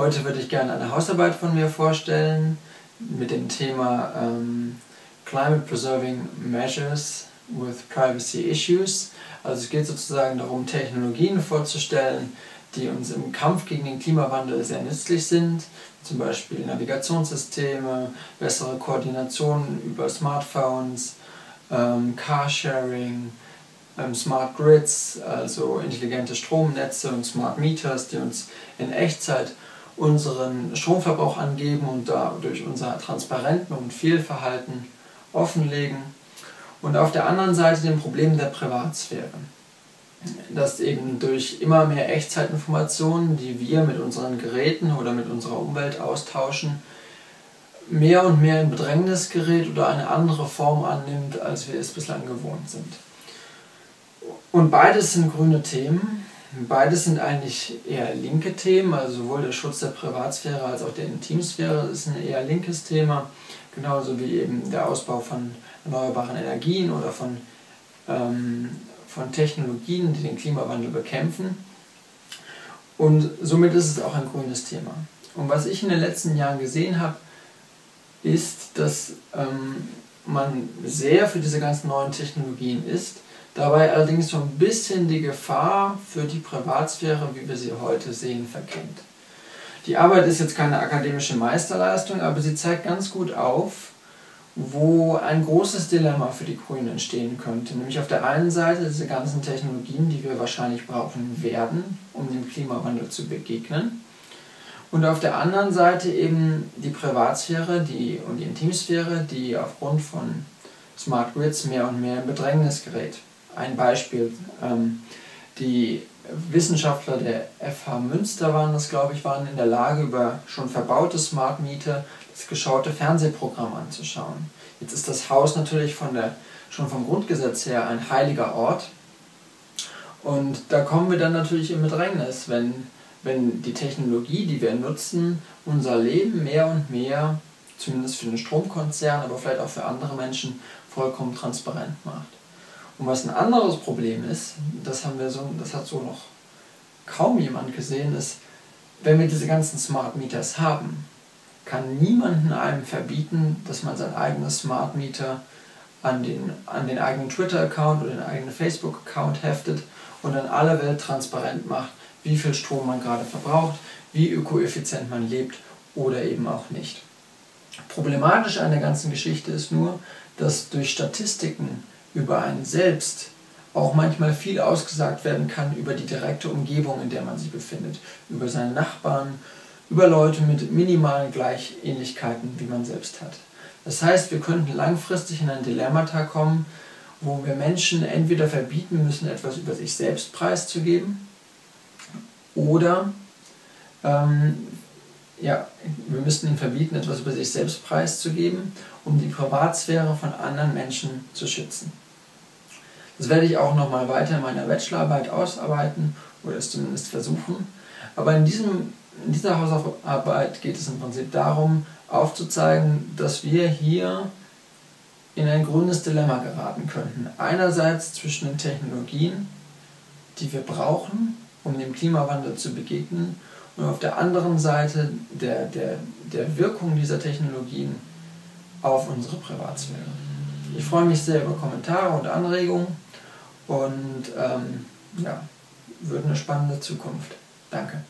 Heute würde ich gerne eine Hausarbeit von mir vorstellen mit dem Thema ähm, Climate Preserving Measures with Privacy Issues. Also es geht sozusagen darum, Technologien vorzustellen, die uns im Kampf gegen den Klimawandel sehr nützlich sind, zum Beispiel Navigationssysteme, bessere Koordination über Smartphones, ähm, Carsharing, ähm, Smart Grids, also intelligente Stromnetze und Smart Meters, die uns in Echtzeit unseren Stromverbrauch angeben und dadurch unser Transparenten und Fehlverhalten offenlegen. Und auf der anderen Seite dem Problem der Privatsphäre. Dass eben durch immer mehr Echtzeitinformationen, die wir mit unseren Geräten oder mit unserer Umwelt austauschen, mehr und mehr in Bedrängnis gerät oder eine andere Form annimmt, als wir es bislang gewohnt sind. Und beides sind grüne Themen. Beides sind eigentlich eher linke Themen, also sowohl der Schutz der Privatsphäre als auch der Intimsphäre ist ein eher linkes Thema, genauso wie eben der Ausbau von erneuerbaren Energien oder von, ähm, von Technologien, die den Klimawandel bekämpfen. Und somit ist es auch ein grünes Thema. Und was ich in den letzten Jahren gesehen habe, ist, dass ähm, man sehr für diese ganzen neuen Technologien ist, dabei allerdings so ein bisschen die Gefahr für die Privatsphäre, wie wir sie heute sehen, verkennt. Die Arbeit ist jetzt keine akademische Meisterleistung, aber sie zeigt ganz gut auf, wo ein großes Dilemma für die Grünen entstehen könnte. Nämlich auf der einen Seite diese ganzen Technologien, die wir wahrscheinlich brauchen werden, um dem Klimawandel zu begegnen. Und auf der anderen Seite eben die Privatsphäre die, und die Intimsphäre, die aufgrund von Smart Grids mehr und mehr in Bedrängnis gerät. Ein Beispiel, ähm, die Wissenschaftler der FH Münster waren das, glaube ich, waren in der Lage, über schon verbaute Smart Meter das geschaute Fernsehprogramm anzuschauen. Jetzt ist das Haus natürlich von der, schon vom Grundgesetz her ein heiliger Ort. Und da kommen wir dann natürlich in Bedrängnis, wenn wenn die Technologie, die wir nutzen, unser Leben mehr und mehr, zumindest für den Stromkonzern, aber vielleicht auch für andere Menschen, vollkommen transparent macht. Und was ein anderes Problem ist, das, haben wir so, das hat so noch kaum jemand gesehen, ist, wenn wir diese ganzen Smart Meters haben, kann niemanden einem verbieten, dass man sein eigenes Smart Meter an den, an den eigenen Twitter-Account oder den eigenen Facebook-Account heftet und dann alle Welt transparent macht, wie viel Strom man gerade verbraucht, wie ökoeffizient man lebt oder eben auch nicht. Problematisch an der ganzen Geschichte ist nur, dass durch Statistiken über einen selbst auch manchmal viel ausgesagt werden kann über die direkte Umgebung, in der man sich befindet, über seine Nachbarn, über Leute mit minimalen Gleichähnlichkeiten, wie man selbst hat. Das heißt, wir könnten langfristig in ein Dilemmata kommen, wo wir Menschen entweder verbieten müssen, etwas über sich selbst preiszugeben, oder ähm, ja, wir müssten ihnen verbieten, etwas über sich selbst preiszugeben, um die Privatsphäre von anderen Menschen zu schützen. Das werde ich auch nochmal weiter in meiner Bachelorarbeit ausarbeiten oder es zumindest versuchen. Aber in, diesem, in dieser Hausarbeit geht es im Prinzip darum, aufzuzeigen, dass wir hier in ein grünes Dilemma geraten könnten. Einerseits zwischen den Technologien, die wir brauchen, um dem Klimawandel zu begegnen und auf der anderen Seite der, der, der Wirkung dieser Technologien auf unsere Privatsphäre. Ich freue mich sehr über Kommentare und Anregungen und ähm, ja, wird eine spannende Zukunft. Danke.